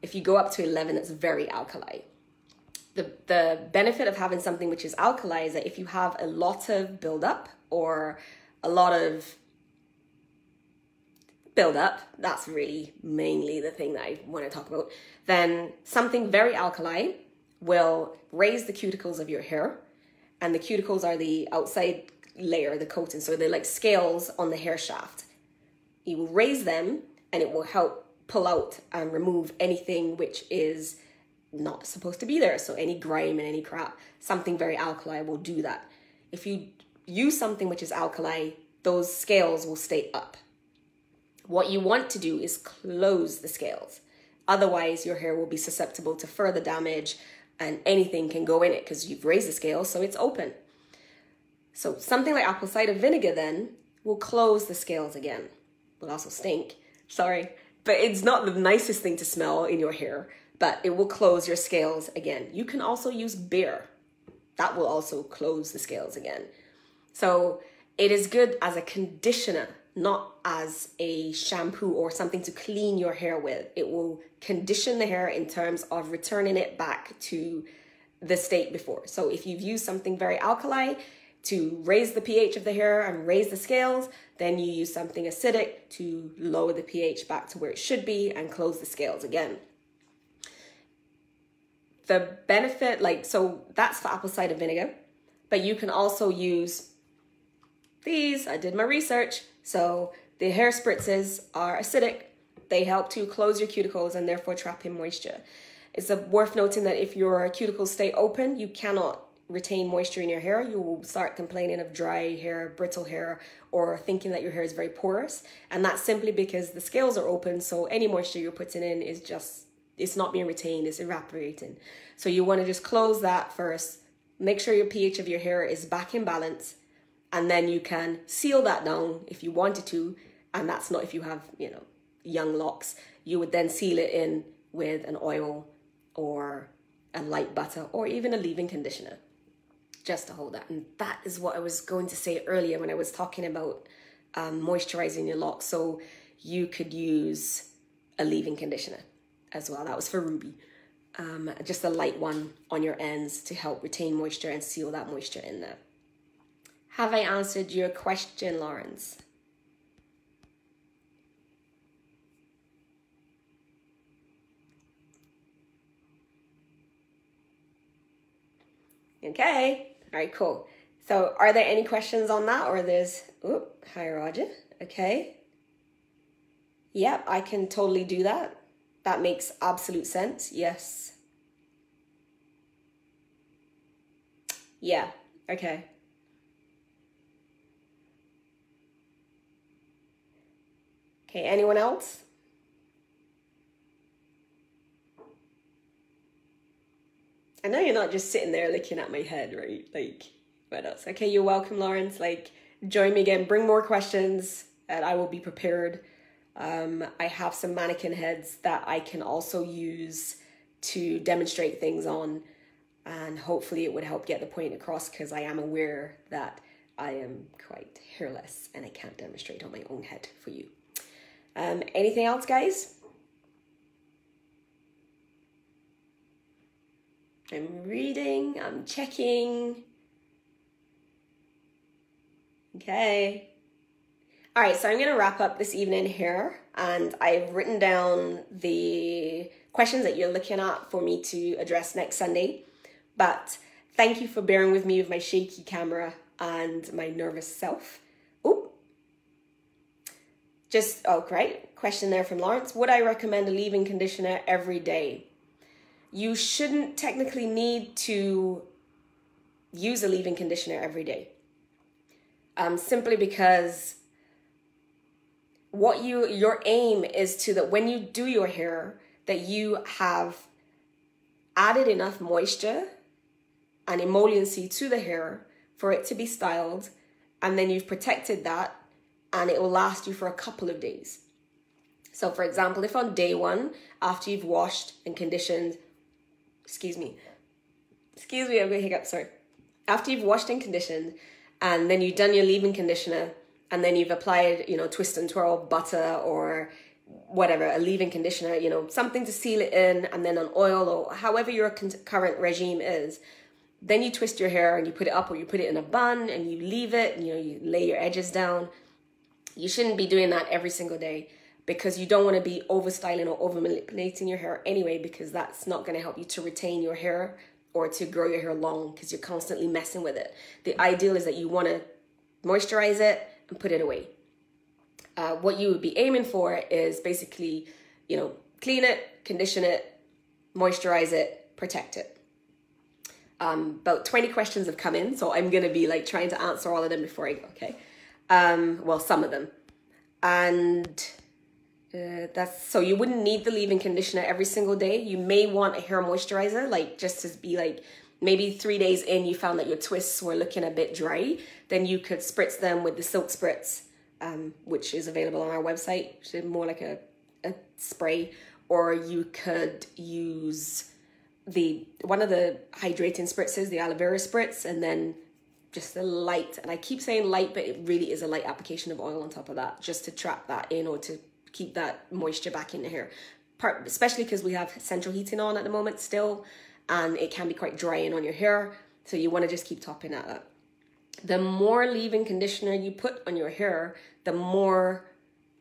If you go up to 11, it's very alkali. The, the benefit of having something which is alkali is that if you have a lot of buildup or a lot of buildup, that's really mainly the thing that I want to talk about, then something very alkali will raise the cuticles of your hair. And the cuticles are the outside layer, the coating. So they're like scales on the hair shaft. You will raise them and it will help pull out and remove anything which is not supposed to be there. So any grime and any crap, something very alkali will do that. If you use something which is alkali, those scales will stay up. What you want to do is close the scales. Otherwise, your hair will be susceptible to further damage and anything can go in it because you've raised the scales, so it's open. So something like apple cider vinegar then will close the scales again will also stink. Sorry. But it's not the nicest thing to smell in your hair, but it will close your scales again. You can also use beer. That will also close the scales again. So it is good as a conditioner, not as a shampoo or something to clean your hair with. It will condition the hair in terms of returning it back to the state before. So if you've used something very alkali, to raise the pH of the hair and raise the scales. Then you use something acidic to lower the pH back to where it should be and close the scales again. The benefit, like, so that's for apple cider vinegar, but you can also use these. I did my research. So the hair spritzes are acidic. They help to close your cuticles and therefore trap in moisture. It's worth noting that if your cuticles stay open, you cannot retain moisture in your hair, you will start complaining of dry hair, brittle hair, or thinking that your hair is very porous. And that's simply because the scales are open, so any moisture you're putting in is just, it's not being retained, it's evaporating. So you want to just close that first, make sure your pH of your hair is back in balance, and then you can seal that down if you wanted to. And that's not if you have, you know, young locks. You would then seal it in with an oil or a light butter or even a leave-in conditioner just to hold that. And that is what I was going to say earlier when I was talking about um, moisturizing your locks. So you could use a leave-in conditioner as well. That was for Ruby. Um, just a light one on your ends to help retain moisture and seal that moisture in there. Have I answered your question, Lawrence? Okay. All right, cool. So are there any questions on that or there's, hi Roger. Okay. Yep, I can totally do that. That makes absolute sense. Yes. Yeah, okay. Okay, anyone else? I know you're not just sitting there looking at my head, right? Like, what else? Okay, you're welcome, Lawrence. Like, join me again. Bring more questions, and I will be prepared. Um, I have some mannequin heads that I can also use to demonstrate things on, and hopefully, it would help get the point across because I am aware that I am quite hairless and I can't demonstrate on my own head for you. Um, anything else, guys? I'm reading, I'm checking. Okay. All right, so I'm going to wrap up this evening here, and I've written down the questions that you're looking at for me to address next Sunday. But thank you for bearing with me with my shaky camera and my nervous self. Just oh great question there from Lawrence. Would I recommend a leave-in conditioner every day? You shouldn't technically need to use a leave-in conditioner every day. Um, simply because what you your aim is to that when you do your hair that you have added enough moisture and emolliency to the hair for it to be styled and then you've protected that and it will last you for a couple of days. So for example, if on day one, after you've washed and conditioned, excuse me, excuse me, I'm going to hiccup, sorry. After you've washed and conditioned, and then you've done your leave-in conditioner, and then you've applied, you know, twist and twirl butter or whatever, a leave-in conditioner, you know, something to seal it in, and then an oil or however your current regime is, then you twist your hair and you put it up or you put it in a bun and you leave it, and, you know, you lay your edges down you shouldn't be doing that every single day because you don't want to be over styling or over manipulating your hair anyway because that's not going to help you to retain your hair or to grow your hair long because you're constantly messing with it. The ideal is that you want to moisturize it and put it away. Uh, what you would be aiming for is basically, you know, clean it, condition it, moisturize it, protect it. Um, about 20 questions have come in, so I'm going to be like trying to answer all of them before I go, okay? Um, well, some of them. And uh, that's so you wouldn't need the leave-in conditioner every single day. You may want a hair moisturizer, like just to be like maybe three days in you found that your twists were looking a bit dry. Then you could spritz them with the Silk Spritz, um, which is available on our website. Is more like a, a spray, or you could use the one of the hydrating spritzes, the aloe vera spritz, and then just a light, and I keep saying light, but it really is a light application of oil on top of that, just to trap that in or to keep that moisture back in the hair. Part, especially because we have central heating on at the moment still, and it can be quite drying on your hair. So you want to just keep topping that up. The more leave-in conditioner you put on your hair, the more,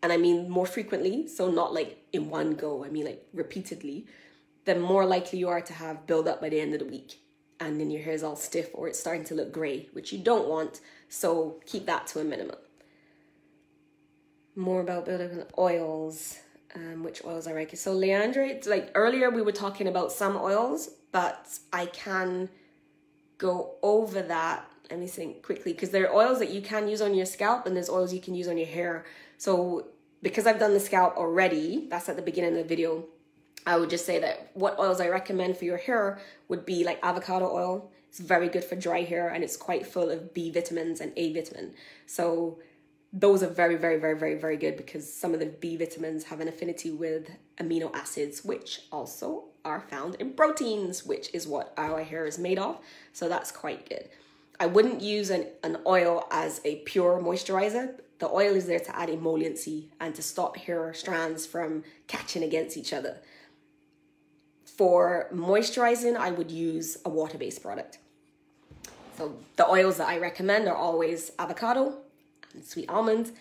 and I mean more frequently, so not like in one go, I mean like repeatedly, the more likely you are to have build up by the end of the week and then your hair is all stiff or it's starting to look gray, which you don't want. So keep that to a minimum. More about building oils, um, which oils I like. So Leandre, it's like earlier we were talking about some oils, but I can go over that. Let me think quickly because there are oils that you can use on your scalp and there's oils you can use on your hair. So because I've done the scalp already, that's at the beginning of the video, I would just say that what oils I recommend for your hair would be like avocado oil. It's very good for dry hair and it's quite full of B vitamins and A vitamin. So those are very, very, very, very, very good because some of the B vitamins have an affinity with amino acids, which also are found in proteins, which is what our hair is made of. So that's quite good. I wouldn't use an, an oil as a pure moisturizer. The oil is there to add emolliency and to stop hair strands from catching against each other. For moisturizing, I would use a water-based product. So the oils that I recommend are always avocado and sweet almond,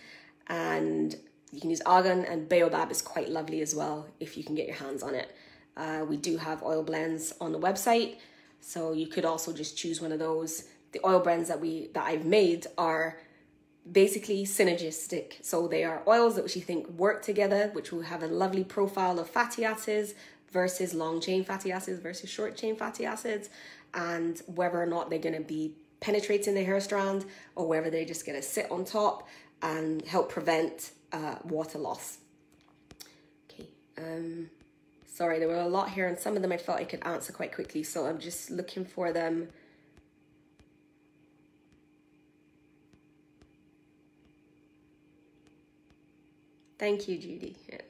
and you can use argan and baobab is quite lovely as well if you can get your hands on it. Uh, we do have oil blends on the website, so you could also just choose one of those. The oil blends that we that I've made are basically synergistic. So they are oils that which you think work together, which will have a lovely profile of fatty acids, versus long chain fatty acids versus short chain fatty acids and whether or not they're going to be penetrating the hair strand or whether they're just going to sit on top and help prevent uh, water loss. Okay, um, sorry, there were a lot here and some of them I felt I could answer quite quickly, so I'm just looking for them. Thank you, Judy. Yeah.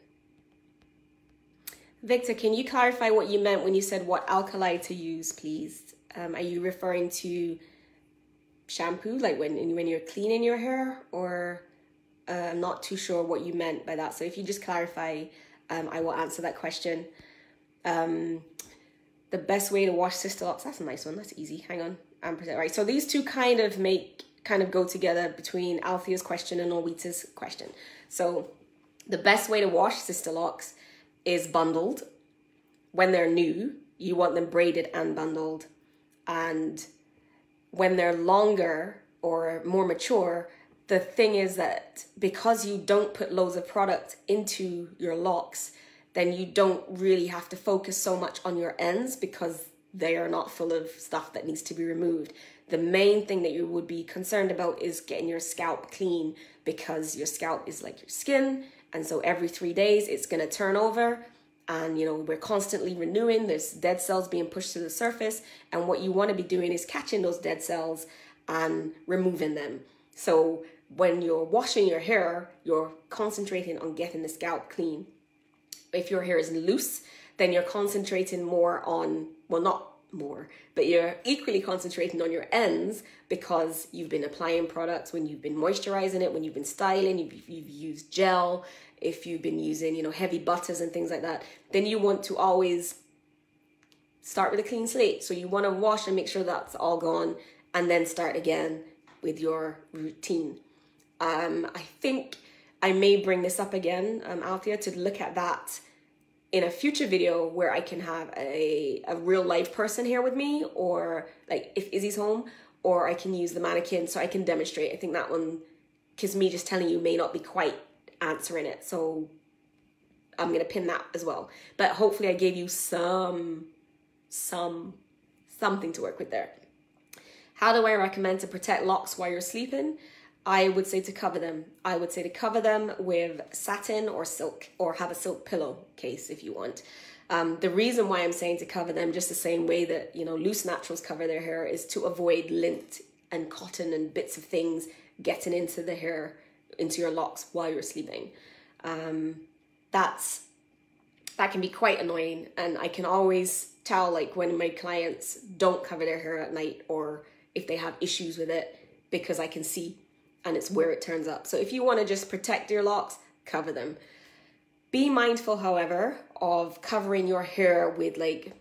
Victor, can you clarify what you meant when you said what alkali to use, please? Um, are you referring to shampoo, like when when you're cleaning your hair, or uh, I'm not too sure what you meant by that. So if you just clarify, um, I will answer that question. Um, the best way to wash Sisterlocks, that's a nice one. That's easy. Hang on. Right. So these two kind of make kind of go together between Althea's question and Norwita's question. So the best way to wash Sisterlocks is bundled. When they're new, you want them braided and bundled. And when they're longer or more mature, the thing is that because you don't put loads of product into your locks, then you don't really have to focus so much on your ends because they are not full of stuff that needs to be removed. The main thing that you would be concerned about is getting your scalp clean because your scalp is like your skin. And so every three days it's going to turn over. And, you know, we're constantly renewing. There's dead cells being pushed to the surface. And what you want to be doing is catching those dead cells and removing them. So when you're washing your hair, you're concentrating on getting the scalp clean. If your hair is loose, then you're concentrating more on, well, not more, but you're equally concentrating on your ends because you've been applying products when you've been moisturizing it, when you've been styling, you've, you've used gel, if you've been using, you know, heavy butters and things like that, then you want to always start with a clean slate. So you want to wash and make sure that's all gone and then start again with your routine. Um, I think I may bring this up again, um, Althea, to look at that in a future video where I can have a, a real life person here with me, or like if Izzy's home, or I can use the mannequin so I can demonstrate. I think that one, because me just telling you may not be quite answering it. So I'm gonna pin that as well. But hopefully I gave you some, some, something to work with there. How do I recommend to protect locks while you're sleeping? I would say to cover them. I would say to cover them with satin or silk or have a silk pillowcase if you want. Um, the reason why I'm saying to cover them just the same way that, you know, loose naturals cover their hair is to avoid lint and cotton and bits of things getting into the hair, into your locks while you're sleeping. Um, that's, that can be quite annoying. And I can always tell like when my clients don't cover their hair at night or if they have issues with it because I can see and it's where it turns up. So if you want to just protect your locks, cover them. Be mindful, however, of covering your hair with like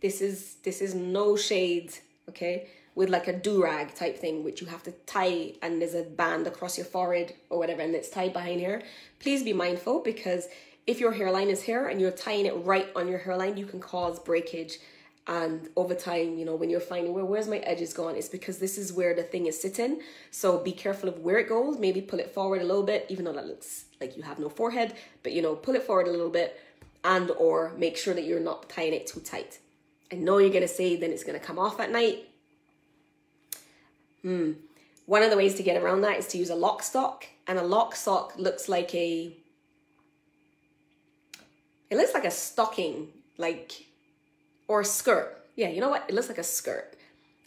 this is this is no shades, okay? With like a do-rag type thing, which you have to tie and there's a band across your forehead or whatever, and it's tied behind here. Please be mindful because if your hairline is here and you're tying it right on your hairline, you can cause breakage and over time you know when you're finding where where's my edges gone it's because this is where the thing is sitting. So be careful of where it goes. Maybe pull it forward a little bit even though that looks like you have no forehead but you know pull it forward a little bit and or make sure that you're not tying it too tight. I know you're going to say then it's going to come off at night. Hmm. One of the ways to get around that is to use a lock sock and a lock sock looks like a it looks like a stocking like or a skirt. Yeah, you know what? It looks like a skirt.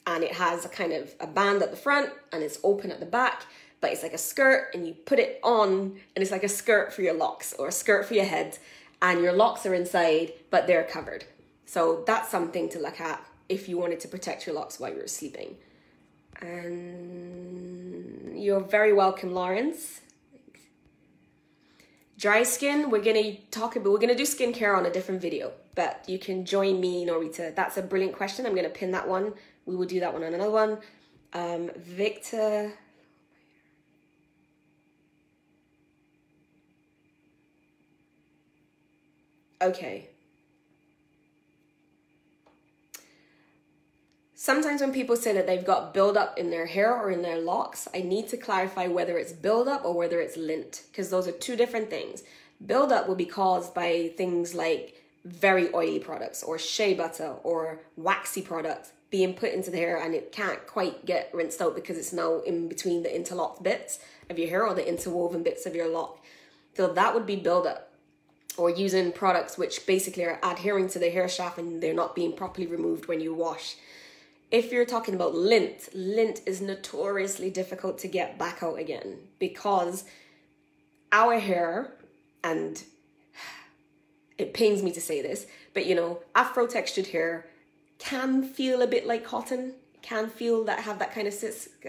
And it has a kind of a band at the front and it's open at the back, but it's like a skirt and you put it on and it's like a skirt for your locks or a skirt for your head and your locks are inside, but they're covered. So that's something to look at if you wanted to protect your locks while you're sleeping. And you're very welcome, Lawrence. Dry skin, we're gonna talk about, we're gonna do skincare on a different video but you can join me, Norita. That's a brilliant question. I'm to pin that one. We will do that one on another one. Um, Victor. Okay. Sometimes when people say that they've got buildup in their hair or in their locks, I need to clarify whether it's buildup or whether it's lint, because those are two different things. Buildup will be caused by things like very oily products or shea butter or waxy products being put into the hair and it can't quite get rinsed out because it's now in between the interlocked bits of your hair or the interwoven bits of your lock. So that would be buildup or using products which basically are adhering to the hair shaft and they're not being properly removed when you wash. If you're talking about lint, lint is notoriously difficult to get back out again because our hair and it pains me to say this, but you know, afro textured hair can feel a bit like cotton, can feel that have that kind of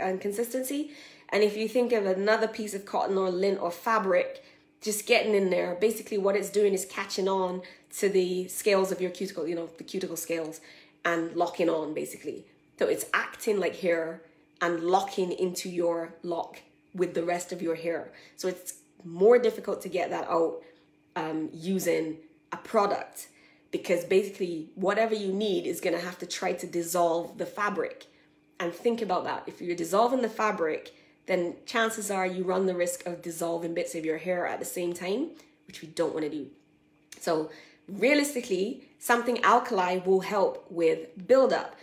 um, consistency. And if you think of another piece of cotton or lint or fabric just getting in there, basically what it's doing is catching on to the scales of your cuticle, you know, the cuticle scales and locking on basically. So it's acting like hair and locking into your lock with the rest of your hair. So it's more difficult to get that out um, using a product because basically whatever you need is going to have to try to dissolve the fabric and think about that if you're dissolving the fabric then chances are you run the risk of dissolving bits of your hair at the same time, which we don't want to do. So realistically, something alkali will help with buildup.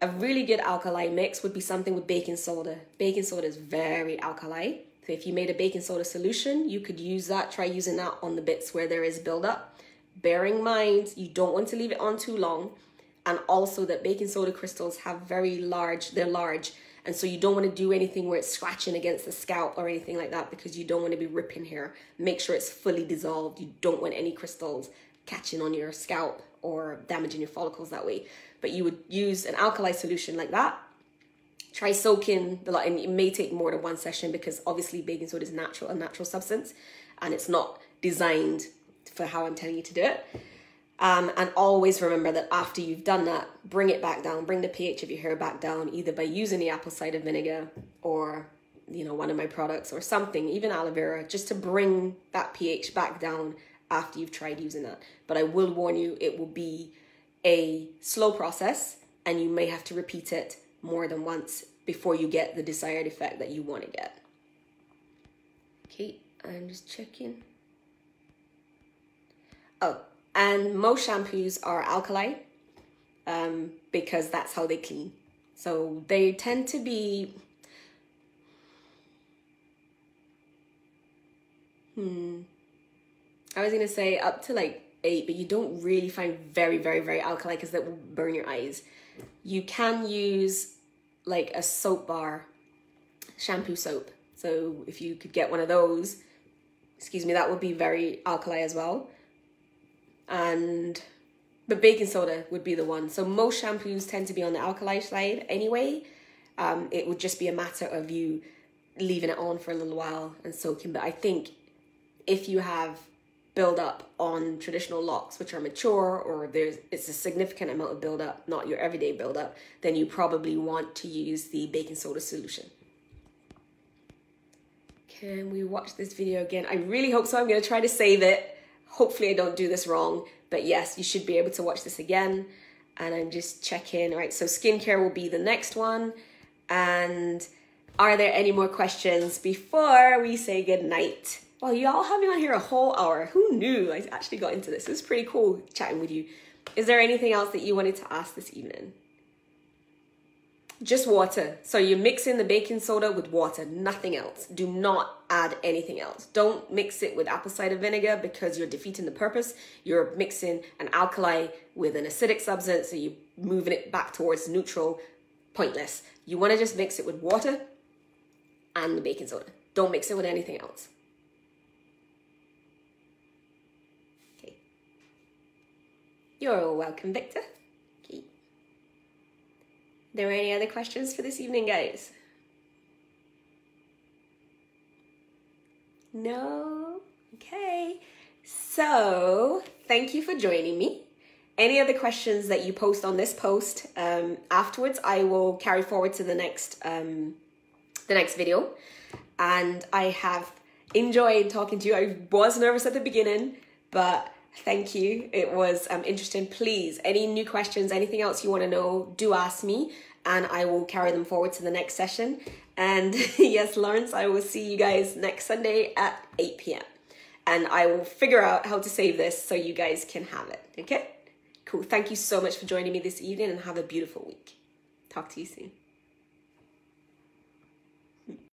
A really good alkali mix would be something with baking soda. Baking soda is very alkali. So if you made a baking soda solution, you could use that, try using that on the bits where there is buildup. Bearing in mind, you don't want to leave it on too long. And also that baking soda crystals have very large, they're large. And so you don't want to do anything where it's scratching against the scalp or anything like that because you don't want to be ripping hair. Make sure it's fully dissolved. You don't want any crystals catching on your scalp or damaging your follicles that way. But you would use an alkali solution like that. Try soaking the lot, and it may take more than one session because obviously baking soda is natural, a natural substance, and it's not designed for how I'm telling you to do it. Um, and always remember that after you've done that, bring it back down, bring the pH of your hair back down, either by using the apple cider vinegar or you know one of my products or something, even aloe vera, just to bring that pH back down after you've tried using that. But I will warn you, it will be a slow process and you may have to repeat it more than once before you get the desired effect that you want to get. Okay, I'm just checking. Oh, and most shampoos are alkali um, because that's how they clean. So they tend to be. Hmm. I was gonna say up to like eight, but you don't really find very, very, very alkali because that will burn your eyes. You can use like a soap bar shampoo soap. So if you could get one of those, excuse me, that would be very alkali as well. And but baking soda would be the one. So most shampoos tend to be on the alkali side anyway. Um, it would just be a matter of you leaving it on for a little while and soaking. But I think if you have build up on traditional locks which are mature or there's it's a significant amount of build up not your everyday build up then you probably want to use the baking soda solution. Can we watch this video again? I really hope so. I'm going to try to save it. Hopefully i don't do this wrong but yes you should be able to watch this again. And i'm just checking right so skincare will be the next one. And are there any more questions before we say goodnight? night well, y'all have me on here a whole hour. Who knew I actually got into this? It was pretty cool chatting with you. Is there anything else that you wanted to ask this evening? Just water. So you're mixing the baking soda with water, nothing else. Do not add anything else. Don't mix it with apple cider vinegar because you're defeating the purpose. You're mixing an alkali with an acidic substance, so you're moving it back towards neutral. Pointless. You want to just mix it with water and the baking soda. Don't mix it with anything else. You're all welcome, Victor. Okay. There are any other questions for this evening, guys? No? Okay. So, thank you for joining me. Any other questions that you post on this post um, afterwards, I will carry forward to the next um, the next video. And I have enjoyed talking to you. I was nervous at the beginning, but Thank you. It was um, interesting. Please, any new questions, anything else you want to know, do ask me and I will carry them forward to the next session. And yes, Lawrence, I will see you guys next Sunday at 8 p.m. And I will figure out how to save this so you guys can have it. Okay? Cool. Thank you so much for joining me this evening and have a beautiful week. Talk to you soon.